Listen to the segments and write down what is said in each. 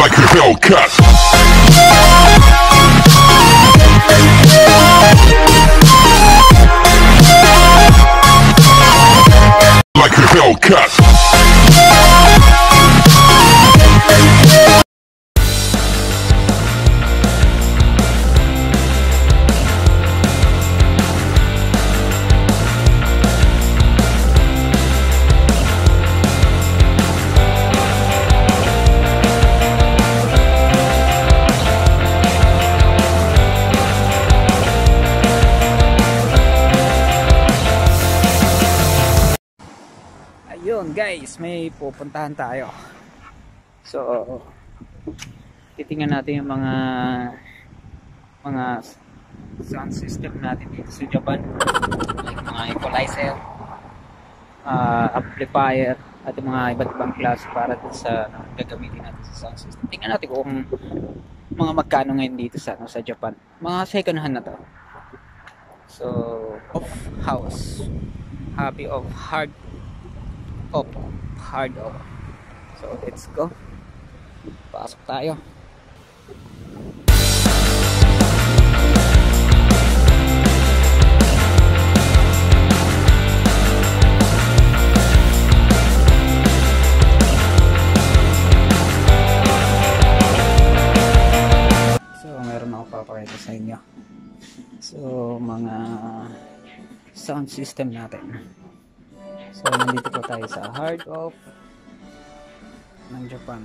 like a Hellcat. Like a Hellcat. Guys, may pupuntahan tayo. So, titingnan natin yung mga mga sound system natin dito sa Japan. Like mga equalizer, uh, amplifier, at yung mga iba't ibang klase para dun sa ano, gagamitin natin sa sound system. Tingnan natin kung mga magkano ngayon dito sa ano, sa Japan. Mga second hand na to. So, of house. Happy of hard of hard of. So, let's go. Pasok tayo. So, meron ako papakita sa inyo. So, mga sound system natin. So, nandito po tayo sa Hard of ng Japan.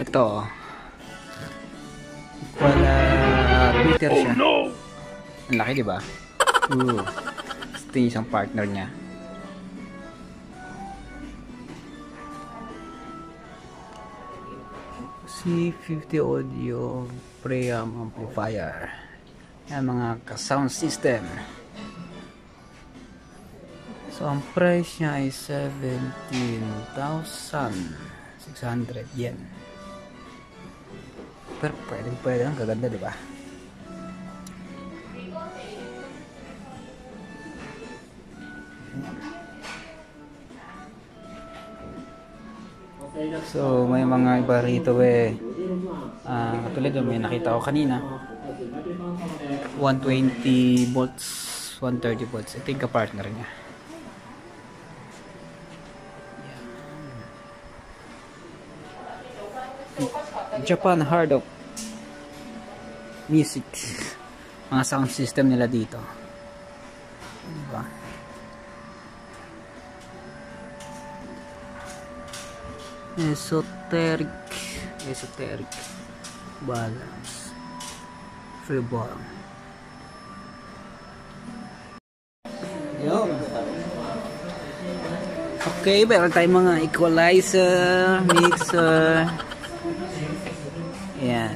Ito. Wala Twitter siya. Ang laki, di ba? Ooh. Ito yung isang partner niya. C50 audio preamp amplifier. Yan mga ka-sound system. So, ang price niya ay 17,600 yen. Pero pwede pwede ang gaganda, di ba? So, may mga iba rito eh. Ah, katulad yung may nakita ko kanina. 120 volts, 130 volts. Ito yung ka-partner niya. Japan Hard of Music. Mga sound system nila dito. Diba? Esoteric Esoteric Balance Freeborn Yun Okay, meron tayong mga equalizer, mixer. Yan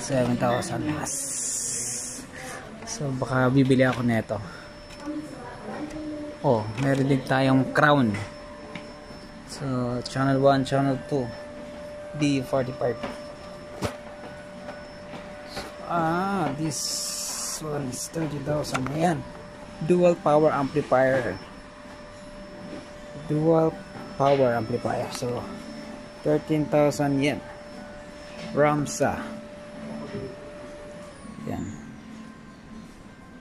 7,000 plus. So baka bibili ako nito Oh, meron din tayong crown. So, channel 1, channel 2, D45. So, ah, this one is 30,000. Ayan. Dual power amplifier. Dual power amplifier. So, 13,000 yen. Ramsa. Yan.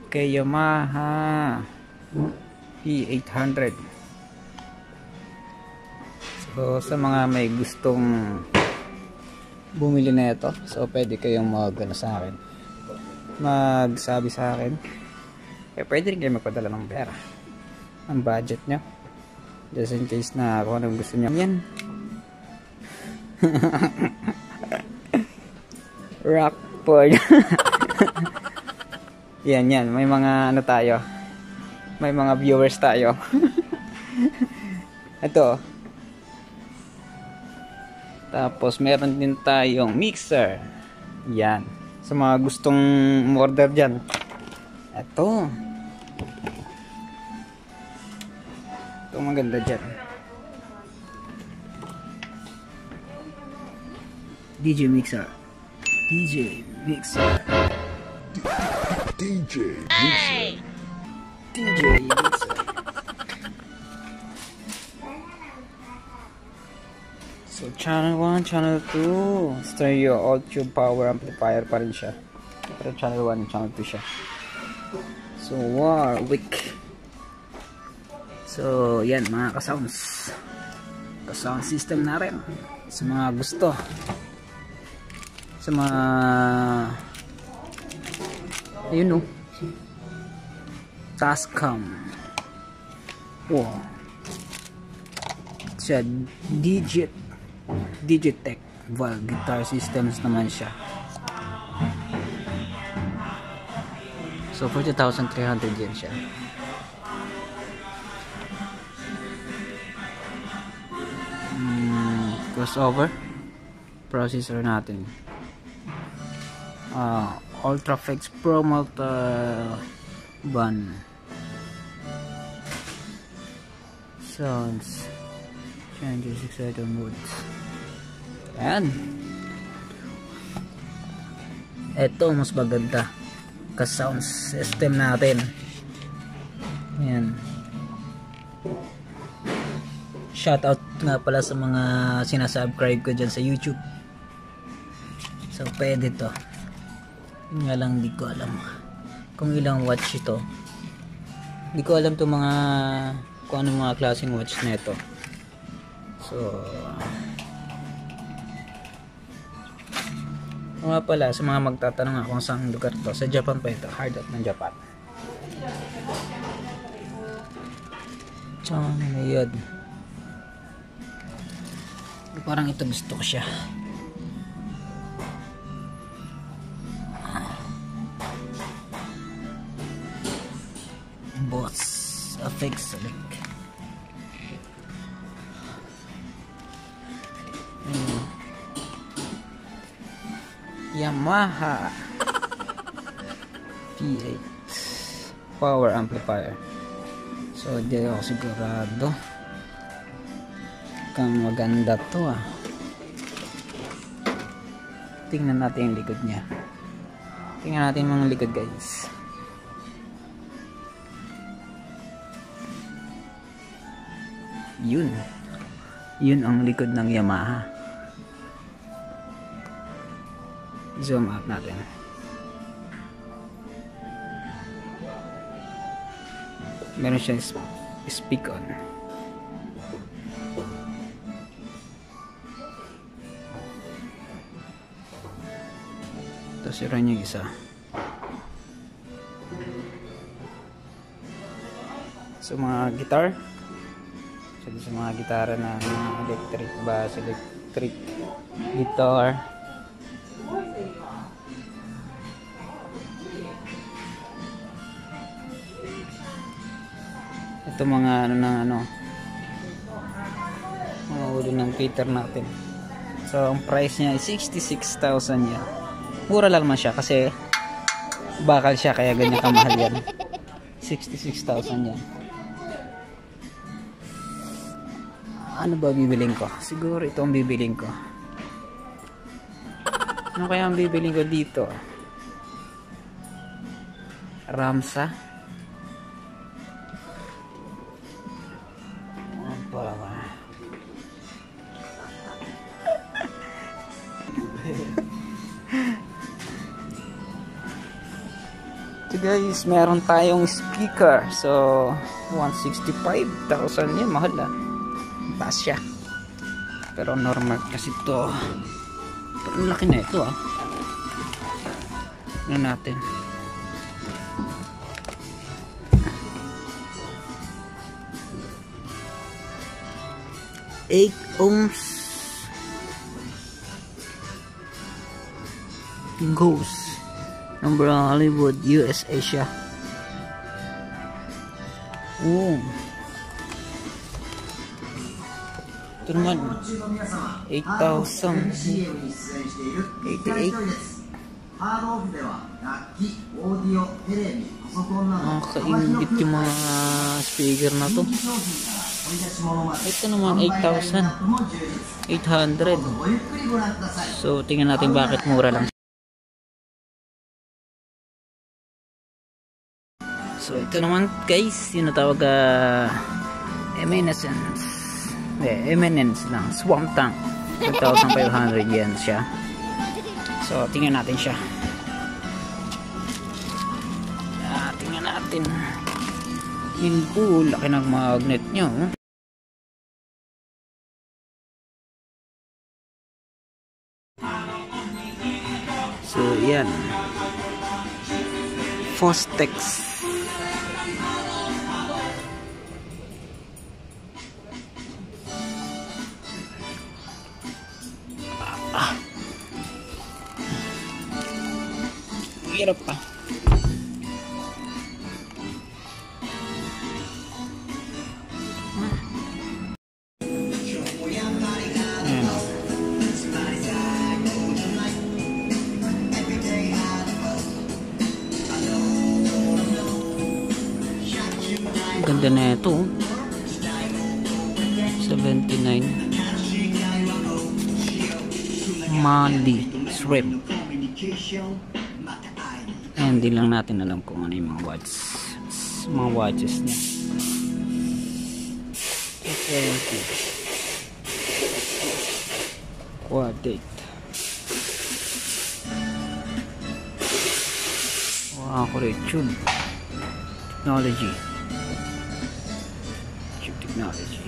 Kay Yamaha P800. So, sa mga may gustong bumili na ito, so pwede kayong mag ano, sa akin. Magsabi sa akin. Eh, pwede rin kayo magpadala ng pera. Ang budget nyo. Just in case na kung anong gusto nyo. Yan. Rockford. yan, yan. May mga ano tayo. May mga viewers tayo. Ito. Tapos meron din tayong mixer. Yan. Sa mga gustong order dyan. Ito. Ito maganda dyan. DJ Mixer. DJ Mixer. DJ Mixer. DJ Mixer. So, channel 1, channel 2. Stereo, all tube power amplifier pa rin siya. Pero channel 1, channel 2 siya. So, Warwick. So, yan mga ka-sounds. Ka-sound system na rin. Sa mga gusto. Sa mga... Ayun o. Tascam. Wow. Siya, Digit. Digitech Valve Guitar Systems naman siya. So, 40,300 yen siya. Mm, crossover processor natin. Uh, Ultraflex Pro Multi Bun. Sounds. Changes excited modes. Ayan. Ito mas maganda ka sound system natin. Ayan. Shoutout nga pala sa mga sinasubscribe ko dyan sa YouTube. So, pwede to. Nga lang, di ko alam. Kung ilang watch ito. Di ko alam to mga kung ano mga klaseng watch na ito. So, nga pala, sa mga magtatanong nga kung saan lugar to, sa Japan pa ito, hard out ng Japan. Ano yun? Parang ito gusto ko siya. Boss, a fake select. Yamaha. P8 power amplifier. So di ako sigurado. Kang maganda to ah. Tingnan natin yung likod niya. Tingnan natin mga likod guys. Yun. Yun ang likod ng Yamaha zoom out natin. Meron siyang speak on. Tapos yun yung isa. Sa mga guitar sa mga gitara na electric bass electric guitar ito mga ano ng ano mga ulo ng cater natin. So ang price niya ay 66,000 yan. Mura lang man siya kasi bakal siya kaya ganyan kamahal yan. 66,000 yan. Ano ba bibiling ko? Siguro ito ang bibiling ko. Ano kaya ang bibiling ko dito? Ramsa guys meron tayong speaker. So 165,000 yan mahal ah. Taas siya pero normal kasi to. Pero laki na ito ah. Ano natin? 8 ohms. Goes number Hollywood USA siya oh ito naman 8,000 88 Nakakaingit yung mga speaker na to. Ito naman 8,000. 800. So tingnan natin bakit mura lang. So ito naman guys, yung natawag uh, Eminence. Eh, Eminence lang. Swamp Tank. 2,500 yen siya. So, tingnan natin siya. Ah, tingnan natin. Yun po, laki ng magnet niya. Oh. So, yan. Fostex. Hirap pa. Ganda na ito. oh. 79. Mali shrimp. Hindi lang natin alam kung ano yung mga watches. Mga watches niya. 270. Quad date. Wow, correct tube. Technology. Chip technology.